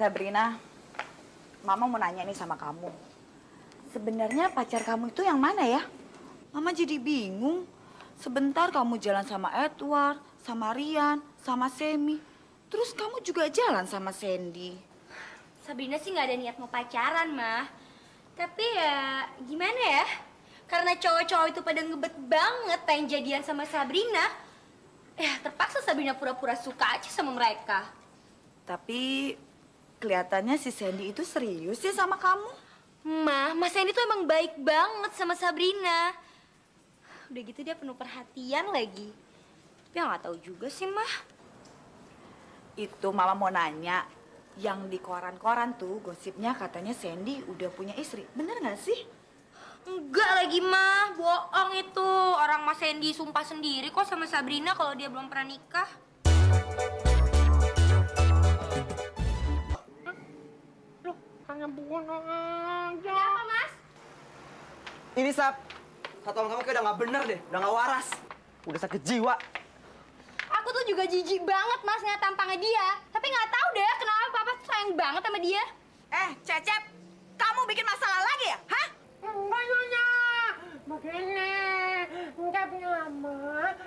Sabrina, Mama mau nanya nih sama kamu. Sebenarnya pacar kamu itu yang mana ya? Mama jadi bingung. Sebentar kamu jalan sama Edward, sama Rian, sama Semi. Terus kamu juga jalan sama Sandy. Sabrina sih nggak ada niat mau pacaran, mah. Tapi ya gimana ya? Karena cowok-cowok itu pada ngebet banget pengen jadian sama Sabrina. Ya terpaksa Sabrina pura-pura suka aja sama mereka. Tapi kelihatannya si Sandy itu serius sih sama kamu. Mah, Mas Sandy tuh emang baik banget sama Sabrina. Udah gitu dia penuh perhatian lagi. Tapi ya nggak tahu juga sih, Mah. Itu Mama mau nanya, yang di koran-koran tuh gosipnya katanya Sandy udah punya istri. Bener nggak sih? Enggak lagi, Mah. Bohong itu. Orang Mas Sandy sumpah sendiri kok sama Sabrina kalau dia belum pernah nikah. Bukan aja. Kenapa, Mas? Ini Sap, satuan kamu kayak udah nggak bener deh, udah nggak waras. Udah sakit jiwa. Aku tuh juga jijik banget, Mas, ngeliat tampangnya dia. Tapi nggak tahu deh kenapa Papa tuh sayang banget sama dia. Eh, Cecep, kamu bikin masalah lagi ya? Hah? Enggak, Nyonya. Begini, enggak lama.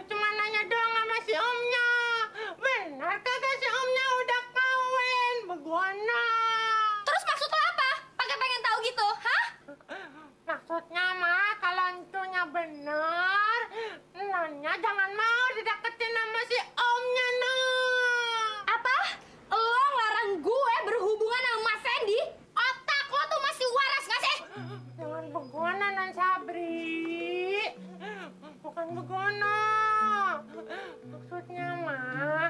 Cuma nanya doang sama si omnya. Benar kagak si omnya udah kawin? Bagaimana? Terus maksud lo apa? Pakai pengen tahu gitu, hah? Maksudnya mah kalau entunya bener, Nyonya jangan mau dideketin sama si omnya, nah. Apa? Lo ngelarang gue berhubungan sama Mas Sandy? Otak lo tuh masih waras gak sih? Jangan begono non Sabri. Bukan begono. Maksudnya mah,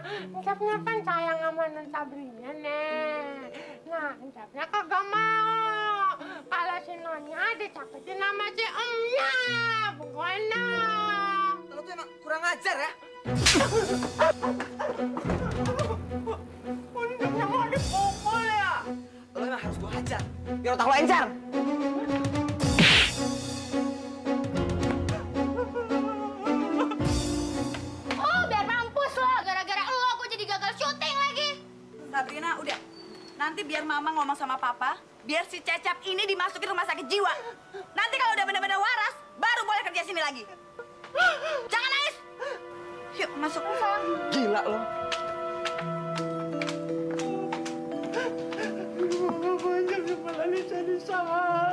Encapnya kan sayang sama non Sabrinya, Nek. Nah, Encapnya kagak mau. Kalau si Nonya dicaketin sama si Emnya. Begono. Lo tuh emang kurang ajar ya. Untuknya mau dipukul ya. Lo emang harus gue hajar. Biar otak lo encer. Sabrina, udah. Nanti biar Mama ngomong sama Papa, biar si Cecep ini dimasukin rumah sakit jiwa. Nanti kalau udah benar-benar waras, baru boleh kerja sini lagi. Jangan nangis. Yuk, masuk. Gila lo. Banyak malah jadi salah ya.